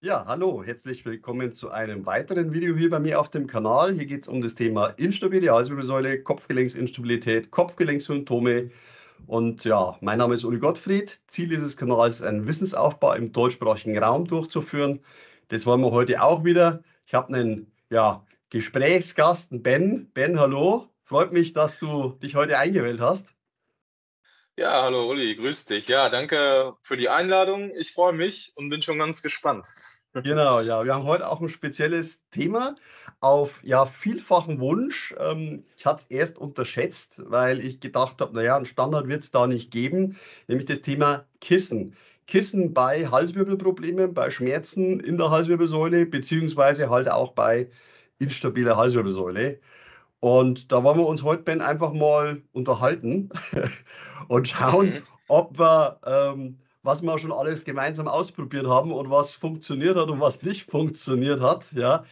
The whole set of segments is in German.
Ja, hallo, herzlich willkommen zu einem weiteren Video hier bei mir auf dem Kanal. Hier geht es um das Thema instabile Halswirbelsäule, Kopfgelenksinstabilität, Kopfgelenksymptome. Und ja, mein Name ist Uli Gottfried. Ziel dieses Kanals ist, einen Wissensaufbau im deutschsprachigen Raum durchzuführen. Das wollen wir heute auch wieder. Ich habe einen ja, Gesprächsgast, Ben. Ben, hallo. Freut mich, dass du dich heute eingewählt hast. Ja, hallo Uli, grüß dich. Ja, danke für die Einladung. Ich freue mich und bin schon ganz gespannt. Genau, ja, wir haben heute auch ein spezielles Thema auf ja vielfachen Wunsch. Ähm, ich hatte es erst unterschätzt, weil ich gedacht habe, naja, einen Standard wird es da nicht geben, nämlich das Thema Kissen. Kissen bei Halswirbelproblemen, bei Schmerzen in der Halswirbelsäule, beziehungsweise halt auch bei instabiler Halswirbelsäule. Und da wollen wir uns heute, Ben, einfach mal unterhalten und schauen, mhm. ob wir, ähm, was wir schon alles gemeinsam ausprobiert haben und was funktioniert hat und was nicht funktioniert hat. Ja.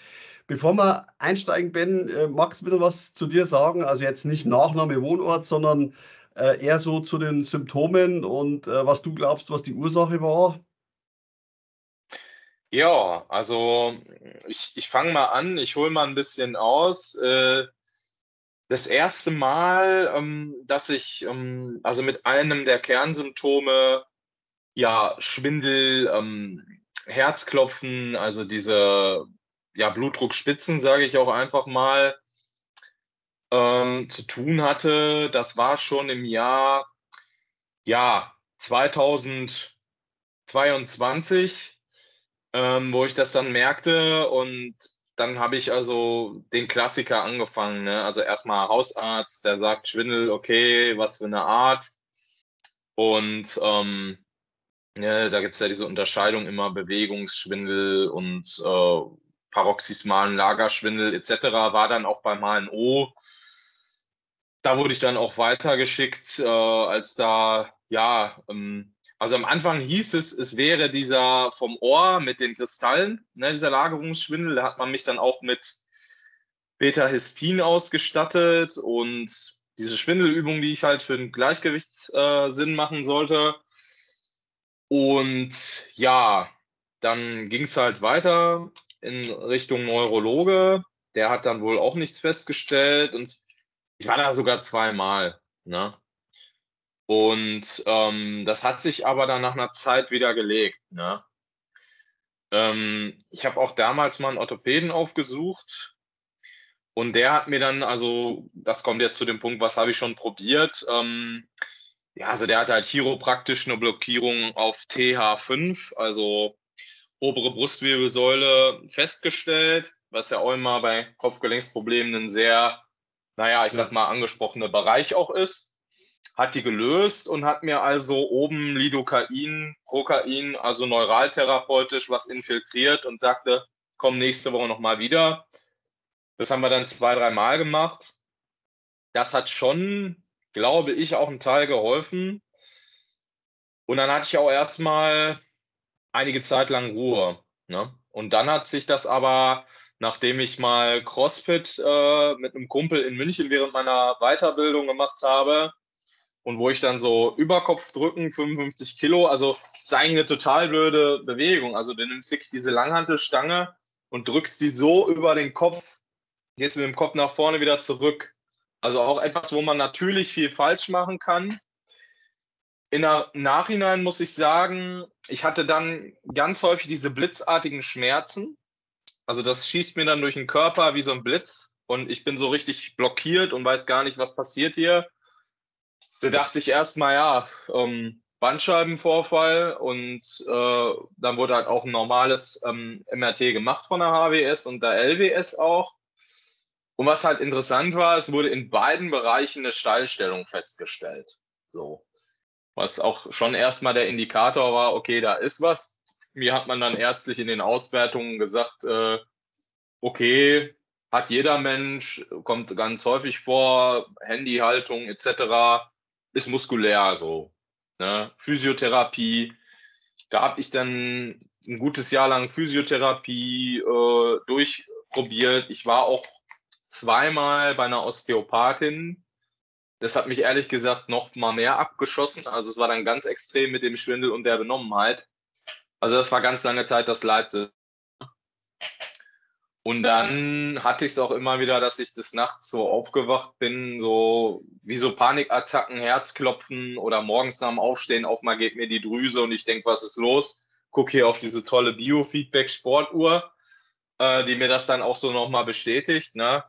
Bevor wir einsteigen, Ben, äh, magst du bitte was zu dir sagen? Also jetzt nicht Nachname, Wohnort, sondern äh, eher so zu den Symptomen und äh, was du glaubst, was die Ursache war. Ja, also ich, ich fange mal an, ich hole mal ein bisschen aus. Äh, das erste Mal, ähm, dass ich ähm, also mit einem der Kernsymptome, ja, Schwindel, ähm, Herzklopfen, also diese ja, Blutdruckspitzen, sage ich auch einfach mal, ähm, zu tun hatte. Das war schon im Jahr ja, 2022, ähm, wo ich das dann merkte und dann habe ich also den Klassiker angefangen. Ne? Also erstmal Hausarzt, der sagt Schwindel, okay, was für eine Art. Und ähm, ne, da gibt es ja diese Unterscheidung immer Bewegungsschwindel und äh, paroxysmalen Lagerschwindel etc. War dann auch beim HNO. Da wurde ich dann auch weitergeschickt, äh, als da ja ähm, also am Anfang hieß es, es wäre dieser vom Ohr mit den Kristallen, ne, dieser Lagerungsschwindel. Da hat man mich dann auch mit Beta-Histin ausgestattet und diese Schwindelübung, die ich halt für den Gleichgewichtssinn äh, machen sollte. Und ja, dann ging es halt weiter in Richtung Neurologe. Der hat dann wohl auch nichts festgestellt und ich war da sogar zweimal. Ne? Und ähm, das hat sich aber dann nach einer Zeit wieder gelegt. Ne? Ähm, ich habe auch damals mal einen Orthopäden aufgesucht und der hat mir dann, also das kommt jetzt zu dem Punkt, was habe ich schon probiert. Ähm, ja, also der hat halt chiropraktisch eine Blockierung auf TH5, also obere Brustwirbelsäule festgestellt, was ja auch immer bei Kopfgelenksproblemen ein sehr, naja, ich sag mal, angesprochener Bereich auch ist hat die gelöst und hat mir also oben Lidocain, Procain, also neuraltherapeutisch was infiltriert und sagte, komm nächste Woche nochmal wieder. Das haben wir dann zwei, drei Mal gemacht. Das hat schon, glaube ich, auch einen Teil geholfen. Und dann hatte ich auch erstmal einige Zeit lang Ruhe. Ne? Und dann hat sich das aber, nachdem ich mal CrossFit äh, mit einem Kumpel in München während meiner Weiterbildung gemacht habe, und wo ich dann so Überkopf drücken, 55 Kilo, also ist eigentlich eine total blöde Bewegung. Also du nimmst wirklich diese Langhantelstange und drückst die so über den Kopf, gehst mit dem Kopf nach vorne wieder zurück. Also auch etwas, wo man natürlich viel falsch machen kann. In der Nachhinein muss ich sagen, ich hatte dann ganz häufig diese blitzartigen Schmerzen. Also das schießt mir dann durch den Körper wie so ein Blitz und ich bin so richtig blockiert und weiß gar nicht, was passiert hier. Da dachte ich erstmal, ja, ähm, Bandscheibenvorfall und äh, dann wurde halt auch ein normales ähm, MRT gemacht von der HWS und der LWS auch. Und was halt interessant war, es wurde in beiden Bereichen eine Steilstellung festgestellt. So. Was auch schon erstmal der Indikator war, okay, da ist was. Mir hat man dann ärztlich in den Auswertungen gesagt, äh, okay, hat jeder Mensch, kommt ganz häufig vor, Handyhaltung etc ist muskulär so. Ne? Physiotherapie. Da habe ich dann ein gutes Jahr lang Physiotherapie äh, durchprobiert. Ich war auch zweimal bei einer Osteopathin. Das hat mich ehrlich gesagt noch mal mehr abgeschossen. Also es war dann ganz extrem mit dem Schwindel und der Benommenheit. Also das war ganz lange Zeit das Leid Und dann hatte ich es auch immer wieder, dass ich des Nachts so aufgewacht bin, so wie so Panikattacken, Herzklopfen oder morgens nach dem Aufstehen auf mal geht mir die Drüse und ich denke, was ist los? Guck hier auf diese tolle Biofeedback-Sportuhr, äh, die mir das dann auch so nochmal bestätigt. Ne?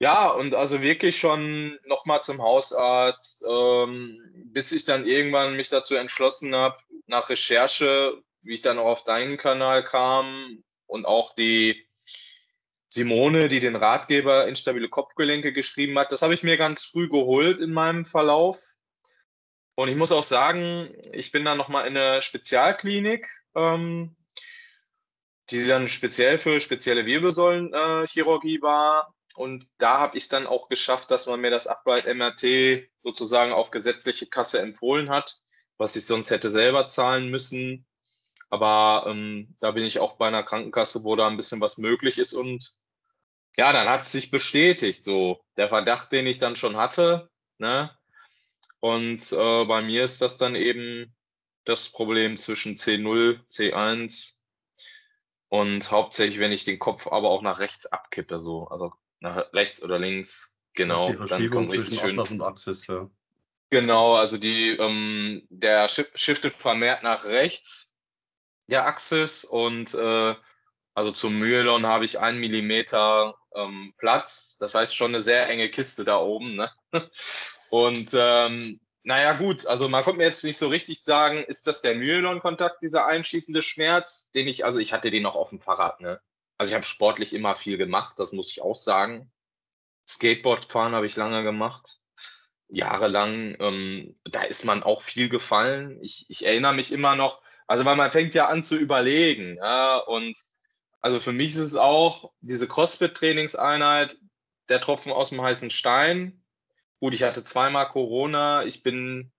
Ja, und also wirklich schon nochmal zum Hausarzt, ähm, bis ich dann irgendwann mich dazu entschlossen habe, nach Recherche, wie ich dann auch auf deinen Kanal kam und auch die Simone, die den Ratgeber Instabile Kopfgelenke geschrieben hat, das habe ich mir ganz früh geholt in meinem Verlauf. Und ich muss auch sagen, ich bin dann nochmal in eine Spezialklinik, ähm, die dann speziell für spezielle Wirbelsäulenchirurgie äh, war. Und da habe ich dann auch geschafft, dass man mir das Upright MRT sozusagen auf gesetzliche Kasse empfohlen hat, was ich sonst hätte selber zahlen müssen. Aber ähm, da bin ich auch bei einer Krankenkasse, wo da ein bisschen was möglich ist und ja, dann hat es sich bestätigt, so der Verdacht, den ich dann schon hatte. Ne? Und äh, bei mir ist das dann eben das Problem zwischen C0, C1 und hauptsächlich, wenn ich den Kopf aber auch nach rechts abkippe, so, also nach rechts oder links, genau, dann kommt richtig schön. Atlas und Axis, ja. Genau, also die, ähm, der shiftet vermehrt nach rechts, der Axis und äh, also zum Myelon habe ich einen Millimeter ähm, Platz. Das heißt schon eine sehr enge Kiste da oben. Ne? Und ähm, naja, gut, also man konnte mir jetzt nicht so richtig sagen, ist das der Myelon-Kontakt, dieser einschießende Schmerz, den ich, also ich hatte den auch auf dem Fahrrad, ne? Also ich habe sportlich immer viel gemacht, das muss ich auch sagen. Skateboard fahren habe ich lange gemacht, jahrelang. Ähm, da ist man auch viel gefallen. Ich, ich erinnere mich immer noch, also weil man fängt ja an zu überlegen, ja, und also für mich ist es auch diese CrossFit-Trainingseinheit, der Tropfen aus dem heißen Stein. Gut, ich hatte zweimal Corona, ich bin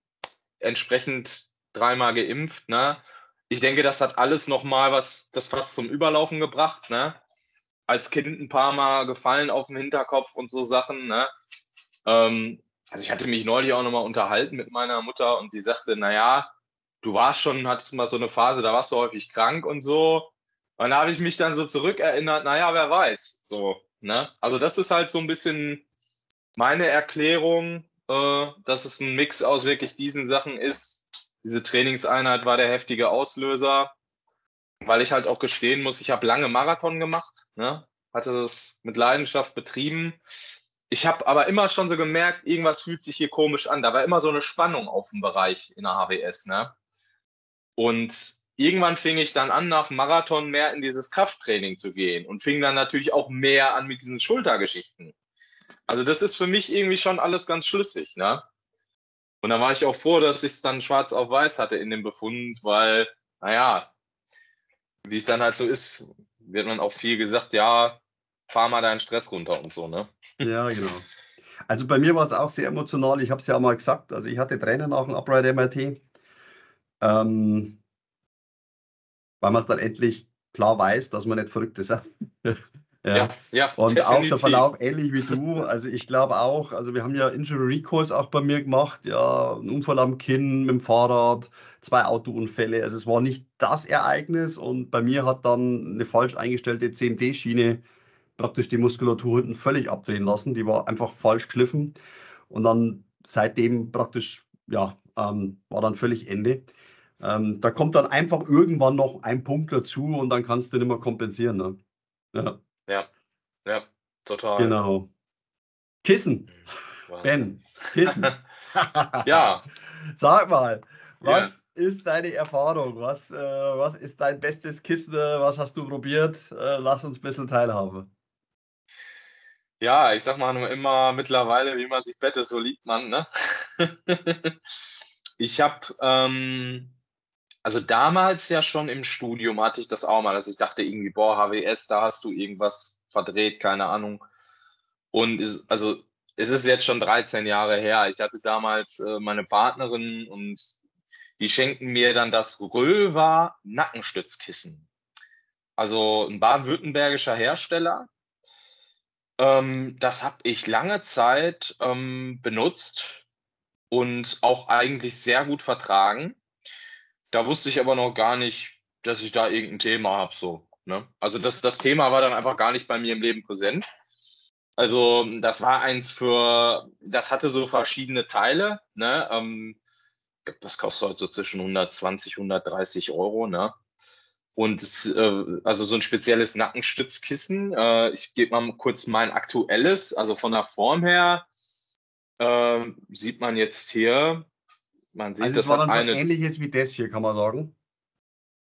entsprechend dreimal geimpft. Ne? Ich denke, das hat alles nochmal was, das fast zum Überlaufen gebracht. Ne? Als Kind ein paar Mal gefallen auf dem Hinterkopf und so Sachen. Ne? Ähm, also ich hatte mich neulich auch nochmal unterhalten mit meiner Mutter und die sagte, naja, du warst schon, hattest mal so eine Phase, da warst du häufig krank und so. Und da habe ich mich dann so zurückerinnert, naja, wer weiß. So, ne? Also das ist halt so ein bisschen meine Erklärung, äh, dass es ein Mix aus wirklich diesen Sachen ist. Diese Trainingseinheit war der heftige Auslöser, weil ich halt auch gestehen muss, ich habe lange Marathon gemacht, ne? hatte das mit Leidenschaft betrieben. Ich habe aber immer schon so gemerkt, irgendwas fühlt sich hier komisch an. Da war immer so eine Spannung auf dem Bereich in der HWS. Ne? Und irgendwann fing ich dann an, nach Marathon mehr in dieses Krafttraining zu gehen und fing dann natürlich auch mehr an mit diesen Schultergeschichten. Also das ist für mich irgendwie schon alles ganz schlüssig, ne? Und dann war ich auch froh, dass ich es dann schwarz auf weiß hatte in dem Befund, weil, naja, wie es dann halt so ist, wird man auch viel gesagt, ja, fahr mal deinen Stress runter und so, ne? Ja, genau. Also bei mir war es auch sehr emotional. Ich habe es ja auch mal gesagt. Also ich hatte Tränen nach dem Upright MRT. Ähm, weil man es dann endlich klar weiß, dass man nicht verrückt ist. ja. ja, ja, Und definitiv. auch der Verlauf ähnlich wie du. Also ich glaube auch, also wir haben ja Injury Recalls auch bei mir gemacht, ja, ein Unfall am Kinn mit dem Fahrrad, zwei Autounfälle. Also es war nicht das Ereignis und bei mir hat dann eine falsch eingestellte CMD-Schiene praktisch die Muskulatur hinten völlig abdrehen lassen. Die war einfach falsch geschliffen und dann seitdem praktisch, ja, ähm, war dann völlig Ende. Ähm, da kommt dann einfach irgendwann noch ein Punkt dazu und dann kannst du nicht mehr kompensieren. Ne? Ja. ja, ja, total. Genau. Kissen. Hm, ben, Kissen. ja. Sag mal, was ja. ist deine Erfahrung? Was, äh, was ist dein bestes Kissen? Was hast du probiert? Äh, lass uns ein bisschen teilhaben. Ja, ich sag mal nur immer mittlerweile, wie man sich bettet, so liebt man. Ne? ich habe ähm, also damals ja schon im Studium hatte ich das auch mal, dass ich dachte irgendwie, boah, HWS, da hast du irgendwas verdreht, keine Ahnung. Und es, also es ist jetzt schon 13 Jahre her. Ich hatte damals äh, meine Partnerin und die schenken mir dann das Röver Nackenstützkissen. Also ein baden-württembergischer Hersteller. Ähm, das habe ich lange Zeit ähm, benutzt und auch eigentlich sehr gut vertragen. Da wusste ich aber noch gar nicht, dass ich da irgendein Thema habe. So. Ne? Also das, das Thema war dann einfach gar nicht bei mir im Leben präsent. Also das war eins für, das hatte so verschiedene Teile. Ne? Ähm, das kostet heute so zwischen 120, 130 Euro. Ne? Und es, äh, also so ein spezielles Nackenstützkissen. Äh, ich gebe mal kurz mein aktuelles, also von der Form her äh, sieht man jetzt hier. Man sieht, also das war dann eine, so ähnliches wie das hier, kann man sagen.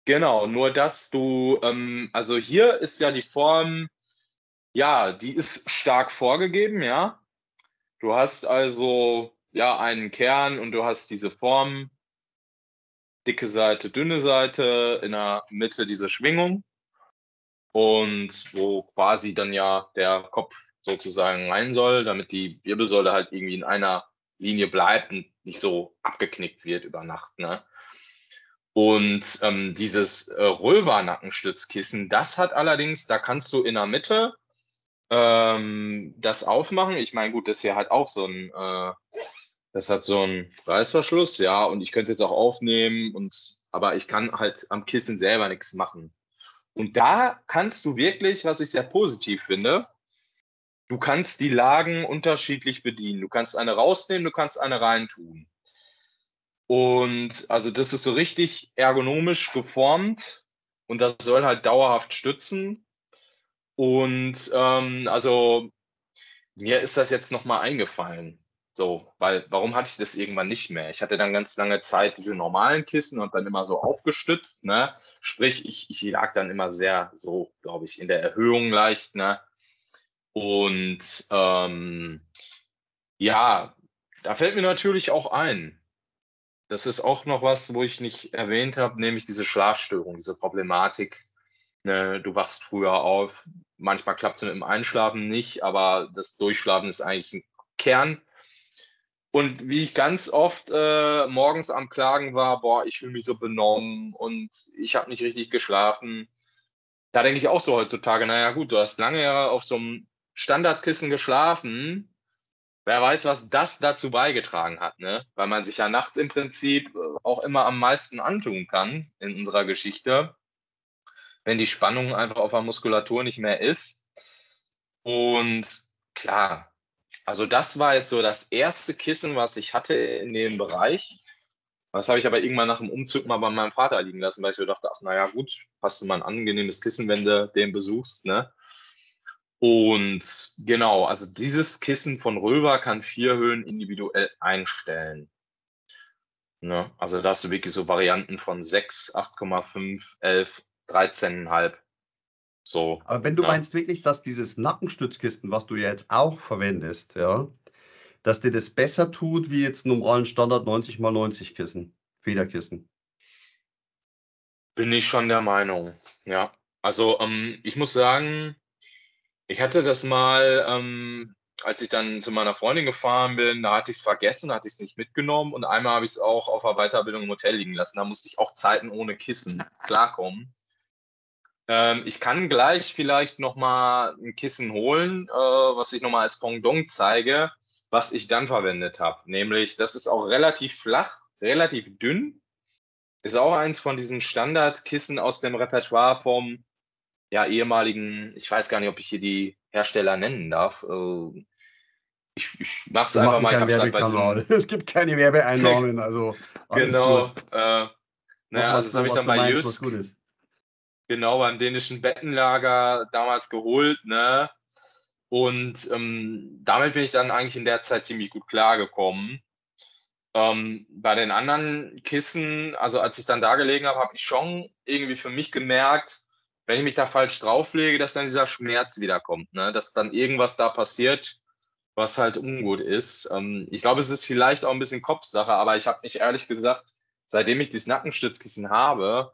Genau, nur dass du, ähm, also hier ist ja die Form ja, die ist stark vorgegeben, ja. Du hast also ja einen Kern und du hast diese Form, dicke Seite, dünne Seite, in der Mitte diese Schwingung und wo quasi dann ja der Kopf sozusagen rein soll, damit die Wirbelsäule halt irgendwie in einer Linie bleibt und nicht so abgeknickt wird über Nacht. Ne? Und ähm, dieses äh, Röver-Nackenstützkissen, das hat allerdings, da kannst du in der Mitte ähm, das aufmachen. Ich meine, gut, das hier hat auch so ein, äh, das hat so einen Reißverschluss, ja, und ich könnte jetzt auch aufnehmen und, aber ich kann halt am Kissen selber nichts machen. Und da kannst du wirklich, was ich sehr positiv finde, du kannst die Lagen unterschiedlich bedienen. Du kannst eine rausnehmen, du kannst eine reintun. Und also das ist so richtig ergonomisch geformt und das soll halt dauerhaft stützen. Und ähm, also mir ist das jetzt nochmal eingefallen. So, weil warum hatte ich das irgendwann nicht mehr? Ich hatte dann ganz lange Zeit diese normalen Kissen und dann immer so aufgestützt, ne? Sprich, ich, ich lag dann immer sehr so, glaube ich, in der Erhöhung leicht, ne? Und ähm, ja, da fällt mir natürlich auch ein, das ist auch noch was, wo ich nicht erwähnt habe, nämlich diese Schlafstörung, diese Problematik, Ne, du wachst früher auf. Manchmal klappt es mit dem Einschlafen nicht, aber das Durchschlafen ist eigentlich ein Kern. Und wie ich ganz oft äh, morgens am Klagen war, boah, ich fühle mich so benommen und ich habe nicht richtig geschlafen. Da denke ich auch so heutzutage, naja gut, du hast lange auf so einem Standardkissen geschlafen. Wer weiß, was das dazu beigetragen hat, ne? Weil man sich ja nachts im Prinzip äh, auch immer am meisten antun kann in unserer Geschichte wenn die Spannung einfach auf der Muskulatur nicht mehr ist. Und klar, also das war jetzt so das erste Kissen, was ich hatte in dem Bereich. Das habe ich aber irgendwann nach dem Umzug mal bei meinem Vater liegen lassen, weil ich so dachte, ach naja gut, hast du mal ein angenehmes Kissen, wenn du den besuchst. Ne? Und genau, also dieses Kissen von Röver kann vier Höhen individuell einstellen. Ne? Also da hast du wirklich so Varianten von 6, 8,5, 11 13,5. So. Aber wenn du ja. meinst wirklich, dass dieses Nackenstützkissen, was du ja jetzt auch verwendest, ja, dass dir das besser tut wie jetzt normalen Standard 90 x 90 Kissen, Federkissen. Bin ich schon der Meinung, ja. Also ähm, ich muss sagen, ich hatte das mal, ähm, als ich dann zu meiner Freundin gefahren bin, da hatte ich es vergessen, hatte ich es nicht mitgenommen und einmal habe ich es auch auf der Weiterbildung im Hotel liegen lassen. Da musste ich auch Zeiten ohne Kissen klarkommen. Ähm, ich kann gleich vielleicht nochmal ein Kissen holen, äh, was ich nochmal als Pendant zeige, was ich dann verwendet habe. Nämlich, das ist auch relativ flach, relativ dünn. Ist auch eins von diesen Standardkissen aus dem Repertoire vom ja, ehemaligen, ich weiß gar nicht, ob ich hier die Hersteller nennen darf. Äh, ich, ich mache es einfach mal. Ich halt bei diesem, es gibt keine Werbeeinnahmen, also. Genau. Äh, naja, also das habe ich dann bei Just genau beim dänischen Bettenlager damals geholt, ne? Und ähm, damit bin ich dann eigentlich in der Zeit ziemlich gut klargekommen. Ähm, bei den anderen Kissen, also als ich dann da gelegen habe, habe ich schon irgendwie für mich gemerkt, wenn ich mich da falsch drauflege, dass dann dieser Schmerz wiederkommt, ne? dass dann irgendwas da passiert, was halt ungut ist. Ähm, ich glaube, es ist vielleicht auch ein bisschen Kopfsache, aber ich habe mich ehrlich gesagt, seitdem ich dieses Nackenstützkissen habe,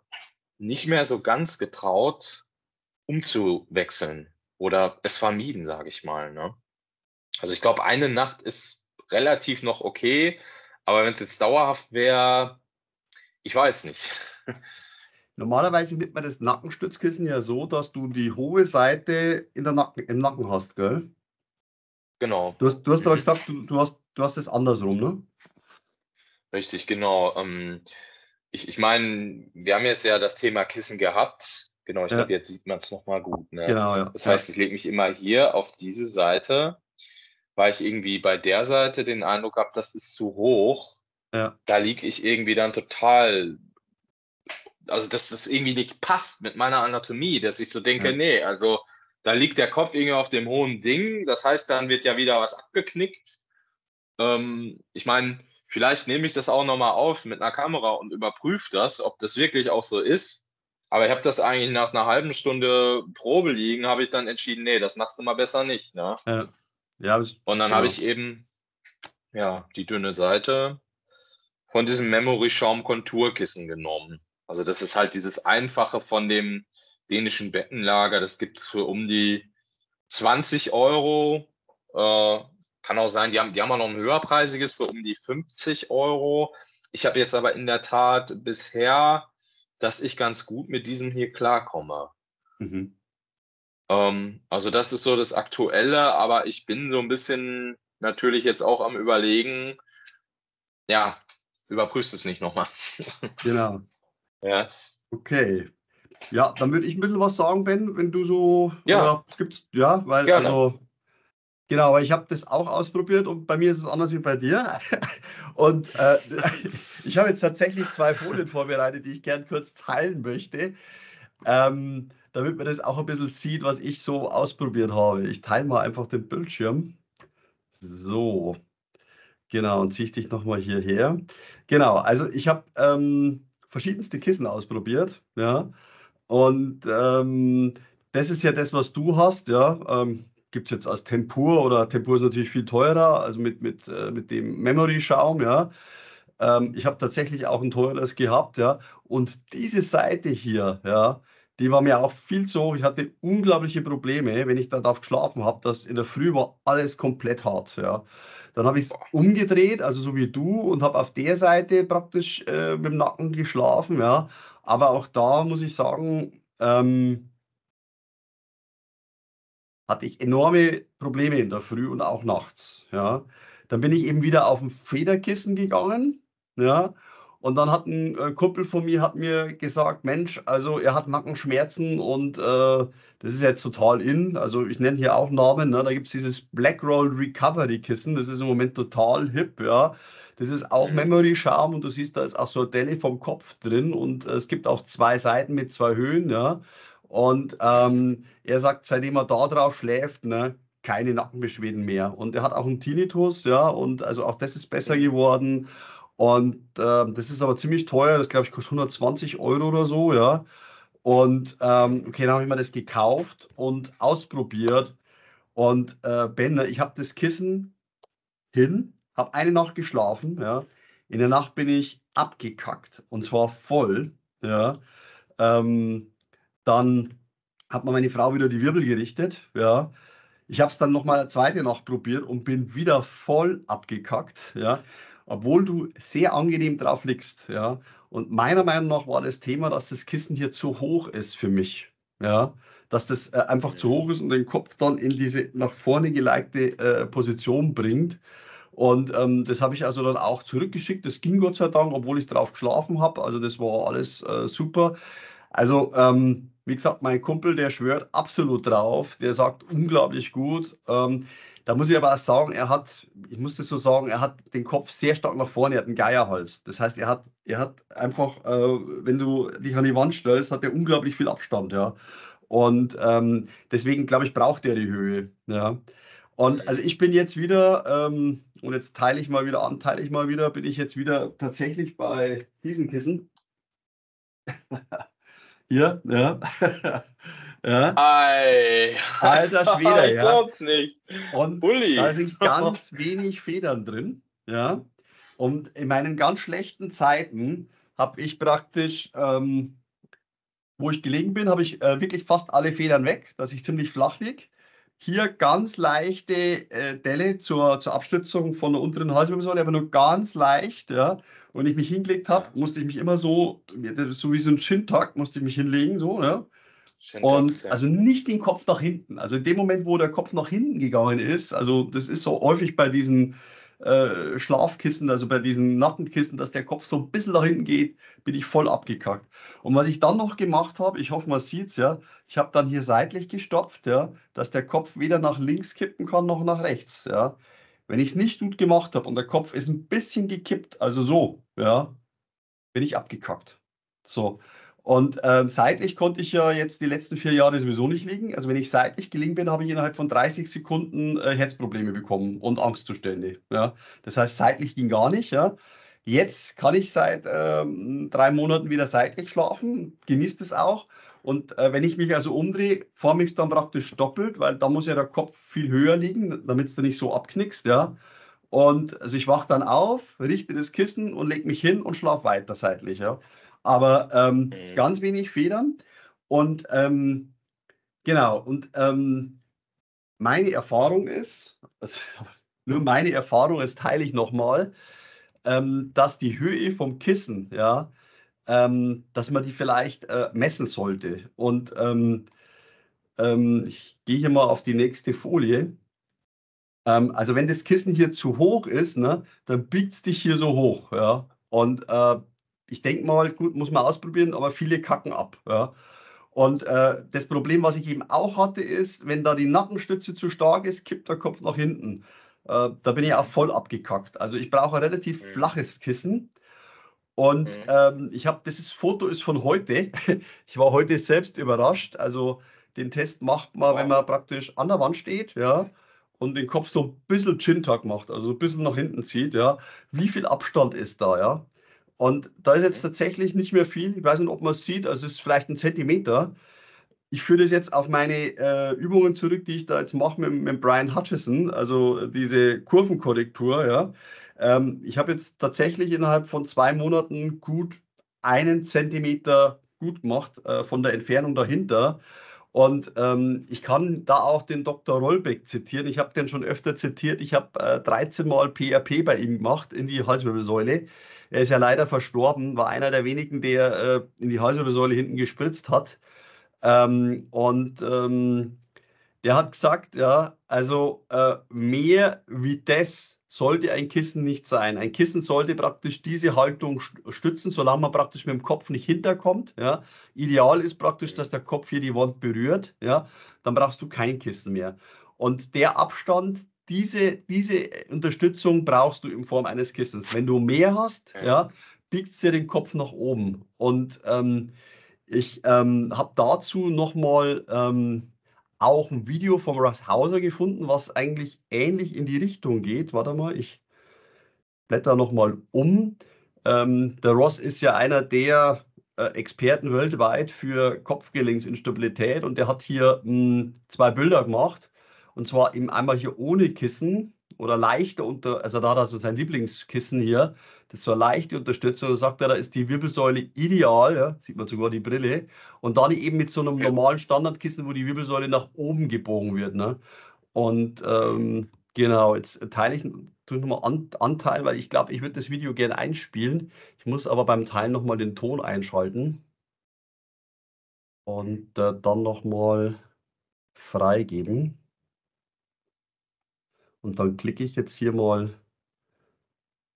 nicht mehr so ganz getraut, umzuwechseln oder es vermieden, sage ich mal. Ne? Also ich glaube, eine Nacht ist relativ noch okay, aber wenn es jetzt dauerhaft wäre, ich weiß nicht. Normalerweise nimmt man das Nackenstützkissen ja so, dass du die hohe Seite in der Nacken, im Nacken hast, gell? Genau. Du hast, du hast aber gesagt, du, du, hast, du hast es andersrum, ne? Richtig, genau. Ähm, ich, ich meine, wir haben jetzt ja das Thema Kissen gehabt. Genau, ich Ja. glaube, jetzt sieht man es nochmal gut. Ne? Genau, ja. Das heißt, ich lege mich immer hier auf diese Seite, weil ich irgendwie bei der Seite den Eindruck habe, das ist zu hoch. Ja. Da liege ich irgendwie dann total, also dass das irgendwie nicht passt mit meiner Anatomie, dass ich so denke, Ja. nee, also da liegt der Kopf irgendwie auf dem hohen Ding. Das heißt, dann wird ja wieder was abgeknickt. Ähm, ich meine, vielleicht nehme ich das auch nochmal auf mit einer Kamera und überprüfe das, ob das wirklich auch so ist. Aber ich habe das eigentlich nach einer halben Stunde Probe liegen, habe ich dann entschieden, nee, das machst du mal besser nicht. Ne? Ja, ja das, Und dann Genau. habe ich eben ja, die dünne Seite von diesem Memory Schaum Konturkissen genommen. Also das ist halt dieses einfache von dem dänischen Bettenlager. Das gibt es für um die 20 Euro. Äh, kann auch sein, die haben, die haben auch noch ein höherpreisiges für um die 50 Euro. Ich habe jetzt aber in der Tat bisher, dass ich ganz gut mit diesem hier klarkomme. mhm. Ähm, also das ist so das Aktuelle, aber ich bin so ein bisschen natürlich jetzt auch am Überlegen, ja, überprüfst es nicht nochmal. Genau. Ja. Okay. Ja, dann würde ich ein bisschen was sagen, Ben, wenn du so. Ja. Gibt's, ja, weil Gerne. also. Genau, weil ich habe das auch ausprobiert und bei mir ist es anders wie bei dir. Und äh, ich habe jetzt tatsächlich zwei Folien vorbereitet, die ich gern kurz teilen möchte, ähm, damit man das auch ein bisschen sieht, was ich so ausprobiert habe. Ich teile mal einfach den Bildschirm. So. Genau, und ziehe ich dich nochmal hierher. Genau, also ich habe ähm, verschiedenste Kissen ausprobiert, ja. Und ähm, das ist ja das, was du hast, ja. Ähm, Gibt es jetzt als Tempur oder Tempur ist natürlich viel teurer, also mit, mit, äh, mit dem Memory-Schaum, ja. Ähm, ich habe tatsächlich auch ein teures gehabt, ja. Und diese Seite hier, ja, die war mir auch viel zu hoch. Ich hatte unglaubliche Probleme, wenn ich da drauf geschlafen habe, dass in der Früh war alles komplett hart, ja. Dann habe ich es umgedreht, also so wie du, und habe auf der Seite praktisch äh, mit dem Nacken geschlafen, ja. Aber auch da muss ich sagen, ähm, hatte ich enorme Probleme in der Früh und auch nachts, ja. Dann bin ich eben wieder auf ein Federkissen gegangen, ja. Und dann hat ein äh, Kumpel von mir hat mir gesagt, Mensch, also er hat Nackenschmerzen und äh, das ist jetzt total in. Also ich nenne hier auch Namen, ne? da gibt es dieses Blackroll Recovery Kissen, das ist im Moment total hip, ja. Das ist auch Mhm. Memory Charm und du siehst, da ist auch so eine Delle vom Kopf drin und äh, es gibt auch zwei Seiten mit zwei Höhen, ja. Und ähm, er sagt, seitdem er da drauf schläft, ne, keine Nackenbeschwerden mehr. Und er hat auch einen Tinnitus, ja, und also auch das ist besser geworden. Und ähm, das ist aber ziemlich teuer, das glaube ich kostet 120 Euro oder so, ja. Und ähm, okay, dann habe ich mir das gekauft und ausprobiert. Und äh, Ben, ich habe das Kissen hin, habe eine Nacht geschlafen, ja. In der Nacht bin ich abgekackt und zwar voll, ja. Ähm, dann hat mir meine Frau wieder die Wirbel gerichtet, ja. Ich habe es dann noch mal eine zweite Nacht probiert und bin wieder voll abgekackt, ja. Obwohl du sehr angenehm drauf liegst, ja. Und meiner Meinung nach war das Thema, dass das Kissen hier zu hoch ist für mich, ja. Dass das äh, einfach zu hoch ist und den Kopf dann in diese nach vorne geleigte äh, Position bringt. Und ähm, das habe ich also dann auch zurückgeschickt. Das ging Gott sei Dank, obwohl ich drauf geschlafen habe. Also das war alles äh, super. Also ähm, wie gesagt, mein Kumpel, der schwört absolut drauf. Der sagt unglaublich gut. Ähm, da muss ich aber auch sagen, er hat, ich muss das so sagen, er hat den Kopf sehr stark nach vorne, er hat einen Geierhals. Das heißt, er hat, er hat einfach, äh, wenn du dich an die Wand stellst, hat er unglaublich viel Abstand, ja. Und ähm, deswegen, glaube ich, braucht er die Höhe, ja. Und also ich bin jetzt wieder, ähm, und jetzt teile ich mal wieder an, teile ich mal wieder, bin ich jetzt wieder tatsächlich bei diesen Kissen. Hier, ja. ja. Ei. Alter Schwede, ich ja. glaub's nicht. Und Bulli. da sind ganz wenig Federn drin. Ja. Und in meinen ganz schlechten Zeiten habe ich praktisch, ähm, wo ich gelegen bin, habe ich äh, wirklich fast alle Federn weg, dass ich ziemlich flach liege. Hier ganz leichte äh, Delle zur, zur Abstützung von der unteren Halswirbelsäule, aber nur ganz leicht. Ja. Und wenn ich mich hingelegt habe, musste ich mich immer so, so wie so ein Shin-Tuck, musste ich mich hinlegen. So, ja. Und also nicht den Kopf nach hinten. Also in dem Moment, wo der Kopf nach hinten gegangen ist, also das ist so häufig bei diesen äh, Schlafkissen, also bei diesen Nackenkissen, dass der Kopf so ein bisschen nach hinten geht, bin ich voll abgekackt. Und was ich dann noch gemacht habe, ich hoffe, man sieht es ja, ich habe dann hier seitlich gestopft, ja, dass der Kopf weder nach links kippen kann noch nach rechts. Ja. Wenn ich es nicht gut gemacht habe und der Kopf ist ein bisschen gekippt, also so, ja, bin ich abgekackt. So. Und ähm, seitlich konnte ich ja jetzt die letzten vier Jahre sowieso nicht liegen. Also wenn ich seitlich gelegen bin, habe ich innerhalb von 30 Sekunden äh, Herzprobleme bekommen und Angstzustände. Ja. Das heißt, seitlich ging gar nicht. Ja. Jetzt kann ich seit ähm, drei Monaten wieder seitlich schlafen, genießt es auch. Und äh, wenn ich mich also umdrehe, forme ich es dann praktisch doppelt, weil da muss ja der Kopf viel höher liegen, damit es dann nicht so abknickst. Ja. Und also ich wache dann auf, richte das Kissen und lege mich hin und schlafe weiter seitlich. Ja aber ähm, mhm. ganz wenig Federn. Und ähm, genau, und ähm, meine Erfahrung ist, also, nur meine Erfahrung, ist teile ich nochmal, ähm, dass die Höhe vom Kissen, ja, ähm, dass man die vielleicht äh, messen sollte. Und ähm, ich gehe hier mal auf die nächste Folie. also wenn das Kissen hier zu hoch ist, ne, dann biegt es dich hier so hoch. Ja? Und äh, ich denke mal, gut, muss man ausprobieren, aber viele kacken ab. Ja. Und äh, das Problem, was ich eben auch hatte, ist, wenn da die Nackenstütze zu stark ist, kippt der Kopf nach hinten. Äh, da bin ich auch voll abgekackt. Also ich brauche ein relativ mhm. flaches Kissen. Und mhm. ähm, ich habe, das ist, Foto ist von heute. ich war heute selbst überrascht. Also den Test macht man, wow. wenn man praktisch an der Wand steht, ja, und den Kopf so ein bisschen Chin-Tuck macht, also ein bisschen nach hinten zieht, ja. Wie viel Abstand ist da, ja? Und da ist jetzt tatsächlich nicht mehr viel. Ich weiß nicht, ob man es sieht. Also es ist vielleicht ein Zentimeter. Ich führe das jetzt auf meine äh, Übungen zurück, die ich da jetzt mache mit, mit Brian Hutchison, also diese Kurvenkorrektur. Ja. Ähm, ich habe jetzt tatsächlich innerhalb von zwei Monaten gut einen Zentimeter gut gemacht äh, von der Entfernung dahinter. Und ähm, ich kann da auch den Dr. Rollbeck zitieren. Ich habe den schon öfter zitiert. Ich habe äh, 13 Mal PRP bei ihm gemacht in die Halswirbelsäule. Er ist ja leider verstorben, war einer der wenigen, der äh, in die Halswirbelsäule hinten gespritzt hat. Ähm, und ähm, der hat gesagt, ja, also äh, mehr wie das sollte ein Kissen nicht sein. Ein Kissen sollte praktisch diese Haltung stützen, solange man praktisch mit dem Kopf nicht hinterkommt. Ja. Ideal ist praktisch, dass der Kopf hier die Wand berührt. Ja. Dann brauchst du kein Kissen mehr. Und der Abstand, diese, diese Unterstützung brauchst du in Form eines Kissens. Wenn du mehr hast, ja, biegt es dir den Kopf nach oben. Und ähm, ich ähm, habe dazu nochmal ähm, auch ein Video vom Russ Hauser gefunden, was eigentlich ähnlich in die Richtung geht. Warte mal, ich blätter nochmal um. Ähm, der Ross ist ja einer der äh, Experten weltweit für Kopfgelenksinstabilität und der hat hier mh, hm, zwei Bilder gemacht. Und zwar eben einmal hier ohne Kissen oder leichter unter, also da hat er so sein Lieblingskissen hier, das ist so eine leichte Unterstützung. Da sagt er, da ist die Wirbelsäule ideal, ja, sieht man sogar die Brille. Und dann eben mit so einem normalen Standardkissen, wo die Wirbelsäule nach oben gebogen wird. Ne? Und ähm, genau, jetzt teile ich, tue ich nochmal an, anteilen, weil ich glaube, ich würde das Video gerne einspielen. Ich muss aber beim Teilen nochmal den Ton einschalten. Und äh, dann nochmal freigeben. Und dann klicke ich jetzt hier mal.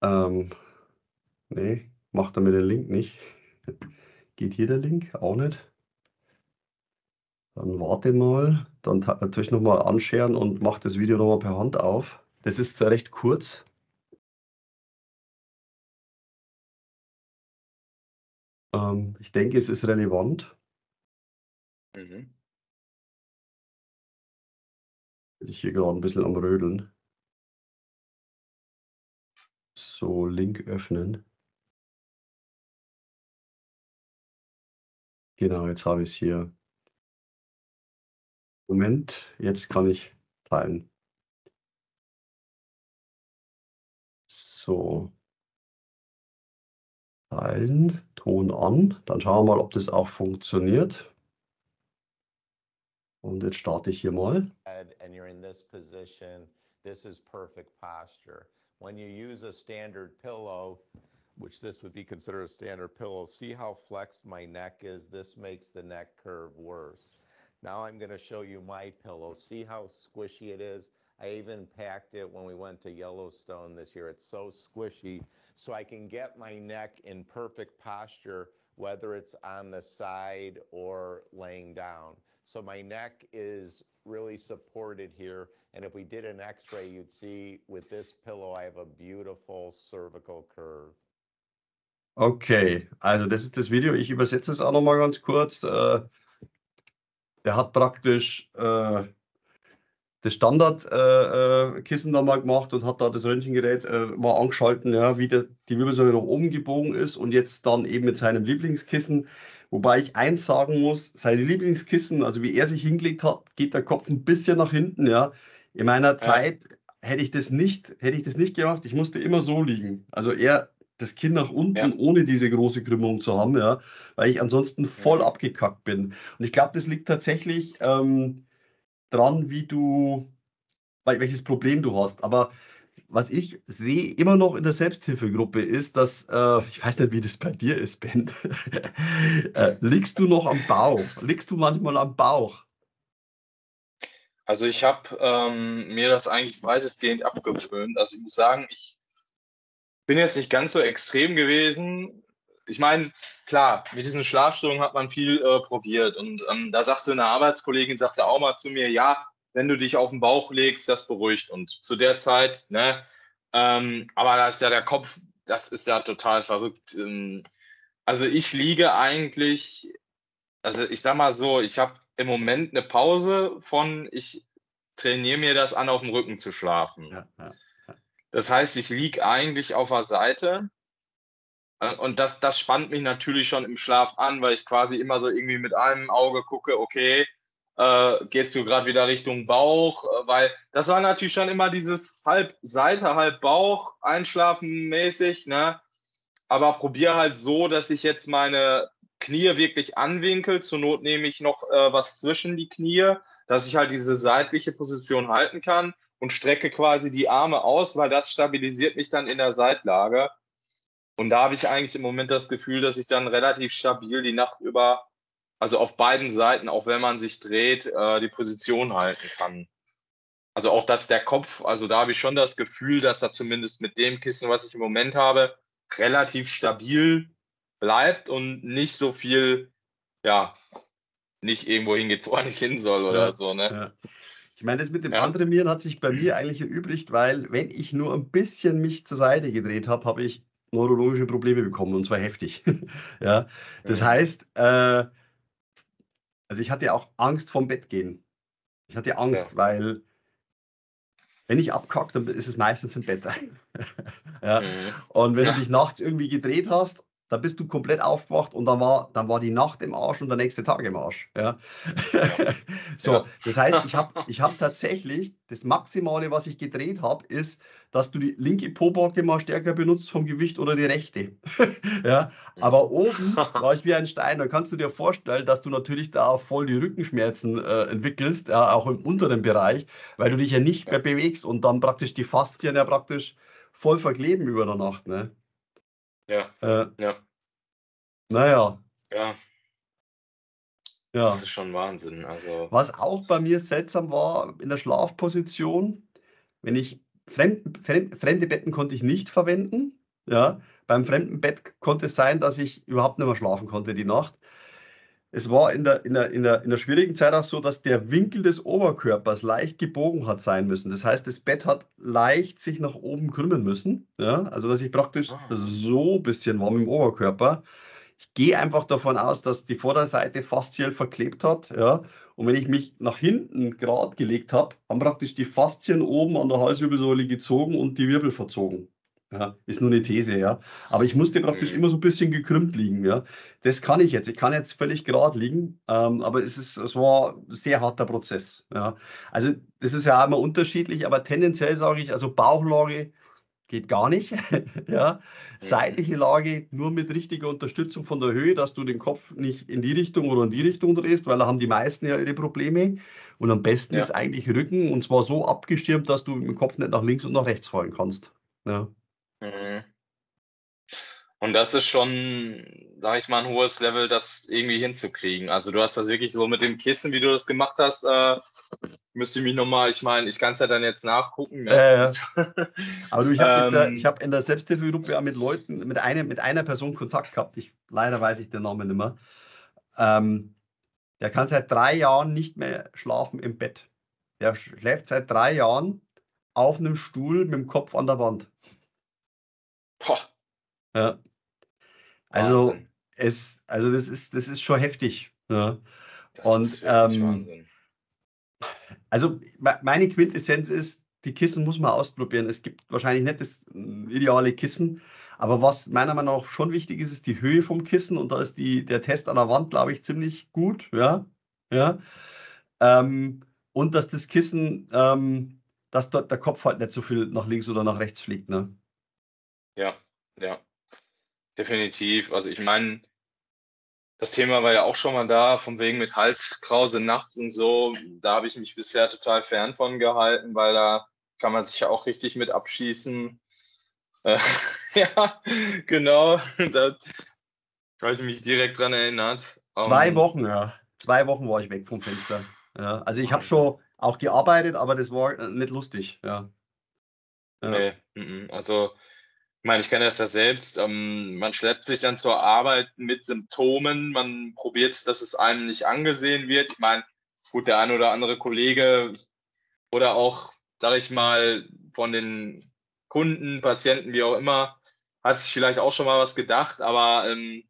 Ähm, nee, macht er mir den Link nicht. Geht hier der Link? Auch nicht. Dann warte mal. Dann natürlich nochmal anscheren und mache das Video nochmal per Hand auf. Das ist recht kurz. Ähm, ich denke, es ist relevant. Mhm. Bin ich hier gerade ein bisschen am Rödeln. So, Link öffnen. Genau, jetzt habe ich es hier. Moment, jetzt kann ich teilen. So. Teilen, Ton an. Dann schauen wir mal, ob das auch funktioniert. Und jetzt starte ich hier mal. And you're in this position. This is perfect posture. When you use a standard pillow, which this would be considered a standard pillow, see how flexed my neck is? This makes the neck curve worse. Now I'm going to show you my pillow. See how squishy it is? I even packed it when we went to Yellowstone this year. It's so squishy, so I can get my neck in perfect posture, whether it's on the side or laying down. So my neck is really supported here. And if we did an x-ray, you'd see with this pillow, I have a beautiful cervical curve. Okay, also das ist das Video. Ich übersetze es auch noch mal ganz kurz. Äh, der hat praktisch äh, das Standardkissen äh, da mal gemacht und hat da das Röntgengerät mal angeschalten, ja, wie der, die Wirbelsäule nach oben gebogen ist und jetzt dann eben mit seinem Lieblingskissen. Wobei ich eins sagen muss, seine Lieblingskissen, also wie er sich hingelegt hat, geht der Kopf ein bisschen nach hinten, ja. In meiner Zeit hätte ich das nicht, hätte ich das nicht gemacht. Ich musste immer so liegen. Also er das Kinn nach unten, ja. ohne diese große Krümmung zu haben, ja, weil ich ansonsten voll ja. abgekackt bin. Und ich glaube, das liegt tatsächlich ähm, dran, wie du, welches Problem du hast. Aber was ich sehe immer noch in der Selbsthilfegruppe ist, dass, äh, ich weiß nicht, wie das bei dir ist, Ben, äh, liegst du noch am Bauch? Liegst du manchmal am Bauch? Also ich habe ähm, mir das eigentlich weitestgehend abgewöhnt. Also ich muss sagen, ich bin jetzt nicht ganz so extrem gewesen. Ich meine, klar, mit diesen Schlafstörungen hat man viel äh, probiert. Und ähm, da sagte eine Arbeitskollegin, sagte auch mal zu mir, ja, wenn du dich auf den Bauch legst, das beruhigt. Und zu der Zeit, ne, ähm, aber da ist ja der Kopf, das ist ja total verrückt. Ähm, also ich liege eigentlich, also ich sag mal so, ich habe im Moment eine Pause von, ich trainiere mir das an, auf dem Rücken zu schlafen. Ja, ja, ja. Das heißt, ich liege eigentlich auf der Seite. Äh, und das, das spannt mich natürlich schon im Schlaf an, weil ich quasi immer so irgendwie mit einem Auge gucke, okay, äh, gehst du gerade wieder Richtung Bauch, äh, weil das war natürlich schon immer dieses halb Seite, halb Bauch, einschlafen mäßig, ne? Aber probiere halt so, dass ich jetzt meine Knie wirklich anwinkel. Zur Not nehme ich noch äh, was zwischen die Knie, dass ich halt diese seitliche Position halten kann und strecke quasi die Arme aus, weil das stabilisiert mich dann in der Seitlage. Und da habe ich eigentlich im Moment das Gefühl, dass ich dann relativ stabil die Nacht über, also auf beiden Seiten, auch wenn man sich dreht, äh, die Position halten kann. Also auch, dass der Kopf, also da habe ich schon das Gefühl, dass er zumindest mit dem Kissen, was ich im Moment habe, relativ stabil bleibt und nicht so viel, ja, nicht irgendwo hingeht, wo er nicht hin soll oder ja, so. Ne? Ja. Ich meine, das mit dem ja. Antrainieren hat sich bei mir eigentlich erübrigt, weil wenn ich nur ein bisschen mich zur Seite gedreht habe, habe ich neurologische Probleme bekommen und zwar heftig. ja, das ja. heißt, äh, also ich hatte auch Angst vom Bett gehen. Ich hatte Angst, ja. weil wenn ich abkacke, dann ist es meistens im Bett. ja. Mhm. Und wenn du dich nachts irgendwie gedreht hast da bist du komplett aufgewacht und dann war, dann war die Nacht im Arsch und der nächste Tag im Arsch. Ja. so, ja. das heißt, ich habe ich hab tatsächlich das Maximale, was ich gedreht habe, ist, dass du die linke Pobacke mal stärker benutzt vom Gewicht oder die rechte. ja. Aber oben war ich wie ein Stein. Dann kannst du dir vorstellen, dass du natürlich da voll die Rückenschmerzen äh, entwickelst, ja, auch im unteren Bereich, weil du dich ja nicht mehr bewegst und dann praktisch die Faszien ja praktisch voll verkleben über der Nacht. Ne? Ja. Äh, ja. Naja. Ja. Ja. Das ist schon Wahnsinn. Also. Was auch bei mir seltsam war in der Schlafposition, wenn ich fremd, fremd, fremde Betten konnte ich nicht verwenden. Ja, beim fremden Bett konnte es sein, dass ich überhaupt nicht mehr schlafen konnte die Nacht es war in der, in, der, in, der, in der schwierigen Zeit auch so, dass der Winkel des Oberkörpers leicht gebogen hat sein müssen. Das heißt, das Bett hat leicht sich nach oben krümmen müssen. Ja? Also, dass ich praktisch ah. so ein bisschen war im Oberkörper. Ich gehe einfach davon aus, dass die Vorderseite fasziell verklebt hat. Ja? Und wenn ich mich nach hinten gerade gelegt habe, haben praktisch die Faszien oben an der Halswirbelsäule gezogen und die Wirbel verzogen. Ja, ist nur eine These, ja. Aber ich musste praktisch immer so ein bisschen gekrümmt liegen, ja. Das kann ich jetzt. Ich kann jetzt völlig gerade liegen, ähm, aber es, ist, es war ein sehr harter Prozess, ja. Also, das ist ja immer unterschiedlich, aber tendenziell sage ich, also Bauchlage geht gar nicht, ja. Seitliche Lage nur mit richtiger Unterstützung von der Höhe, dass du den Kopf nicht in die Richtung oder in die Richtung drehst, weil da haben die meisten ja ihre Probleme. Und am besten ja. ist eigentlich Rücken und zwar so abgeschirmt, dass du mit dem Kopf nicht nach links und nach rechts fallen kannst. Ja. Und das ist schon, sag ich mal, ein hohes Level, das irgendwie hinzukriegen. Also du hast das wirklich so mit dem Kissen, wie du das gemacht hast, äh, müsste ich mich nochmal, ich meine, ich kann es ja dann jetzt nachgucken. Ne? Äh. Aber du, ich habe ähm, hab in der Selbsthilfegruppe ja mit Leuten, mit, einem, mit einer Person Kontakt gehabt. Ich, leider weiß ich den Namen nicht mehr. Ähm, der kann seit drei Jahren nicht mehr schlafen im Bett. Der schläft seit drei Jahren auf einem Stuhl mit dem Kopf an der Wand. Boah. Ja. Also, es, also das, ist, das ist schon heftig. Ja. Und ähm, also meine Quintessenz ist, die Kissen muss man ausprobieren. Es gibt wahrscheinlich nicht das ideale Kissen, aber was meiner Meinung nach schon wichtig ist, ist die Höhe vom Kissen und da ist die, der Test an der Wand, glaube ich, ziemlich gut. Ja, ja. Ähm, und dass das Kissen, ähm, dass dort der Kopf halt nicht so viel nach links oder nach rechts fliegt. Ne? Ja, ja, definitiv. Also ich meine, das Thema war ja auch schon mal da, von wegen mit Halskrause nachts und so. Da habe ich mich bisher total fern von gehalten, weil da kann man sich ja auch richtig mit abschießen. Äh, ja, genau. Da habe ich mich direkt dran erinnert. Zwei um, ähm, Wochen, ja. Zwei Wochen war ich weg vom Fenster. Ja, also ich habe schon auch gearbeitet, aber das war nicht lustig. Ja. ja. Nee, also ich meine, ich kenne das ja selbst. Ähm, man schleppt sich dann zur Arbeit mit Symptomen. Man probiert es, dass es einem nicht angesehen wird. Ich meine, gut, der ein oder andere Kollege oder auch, sage ich mal, von den Kunden, Patienten, wie auch immer, hat sich vielleicht auch schon mal was gedacht. Aber ähm,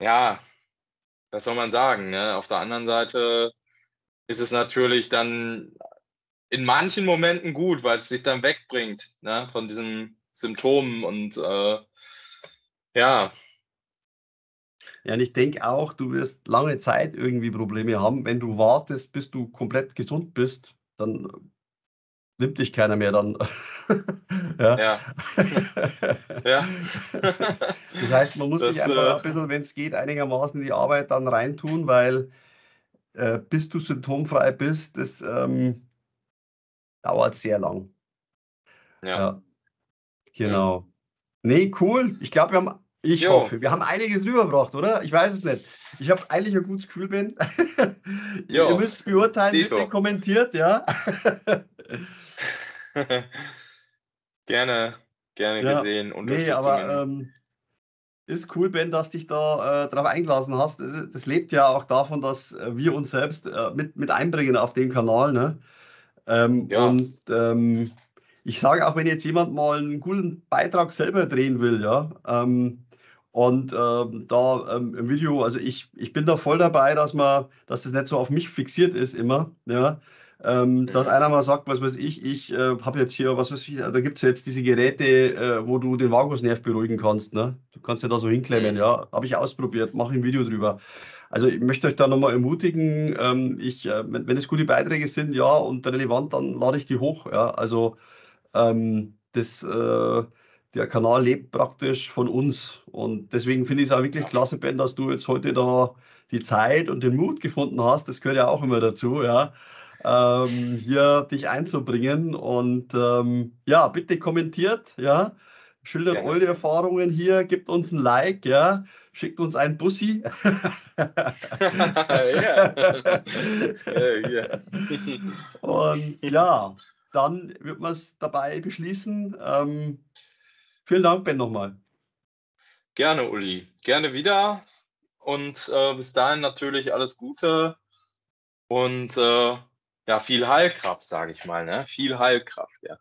ja, was soll man sagen? Ne? Auf der anderen Seite ist es natürlich dann in manchen Momenten gut, weil es sich dann wegbringt ne? von diesem Symptomen und äh, ja. Ja, und ich denke auch, du wirst lange Zeit irgendwie Probleme haben. Wenn du wartest, bis du komplett gesund bist, dann nimmt dich keiner mehr dann. ja. Ja. ja. das heißt, man muss das, sich einfach äh, ein bisschen, wenn es geht, einigermaßen die Arbeit dann reintun, weil äh, bis du symptomfrei bist, das ähm, dauert sehr lang. Ja. ja. Genau. Nee, cool. Ich glaube, wir haben, ich jo. hoffe, wir haben einiges rübergebracht, oder? Ich weiß es nicht. Ich habe eigentlich ein gutes Gefühl, Ben. Ihr müsst beurteilen, Dito. bitte kommentiert, ja. gerne, gerne ja. gesehen. Nee, aber ähm, ist cool, Ben, dass dich da äh, drauf eingelassen hast. Das, das, lebt ja auch davon, dass äh, wir uns selbst äh, mit, mit einbringen auf dem Kanal. Ne? Ähm, ja. Und ähm, ich sage auch, wenn jetzt jemand mal einen coolen Beitrag selber drehen will, ja, ähm, und ähm, da ähm, im Video, also ich, ich bin da voll dabei, dass man, dass das nicht so auf mich fixiert ist immer, ja. Ähm, dass mhm. einer mal sagt, was weiß ich, ich äh, habe jetzt hier, was weiß ich, da gibt es jetzt diese Geräte, äh, wo du den Vagusnerv beruhigen kannst. Ne? Du kannst ja da so hinklemmen, mhm. ja. Habe ich ausprobiert, mache ein Video drüber. Also ich möchte euch da nochmal ermutigen, ähm, ich, äh, wenn, wenn es gute Beiträge sind, ja, und relevant, dann lade ich die hoch. Ja. Also ähm, das, äh, der Kanal lebt praktisch von uns. Und deswegen finde ich es auch wirklich klasse, Ben, dass du jetzt heute da die Zeit und den Mut gefunden hast. Das gehört ja auch immer dazu, ja. Ähm, hier dich einzubringen. Und ähm, ja, bitte kommentiert, ja. Schildert eure Erfahrungen hier, gebt uns ein Like, ja. Schickt uns ein Bussi. ja. ja. Und ja, dann wird man es dabei beschließen. Ähm, vielen Dank, Ben, nochmal. Gerne, Uli. Gerne wieder. Und äh, bis dahin natürlich alles Gute und äh, ja, viel Heilkraft, sage ich mal. Ne? Viel Heilkraft, ja.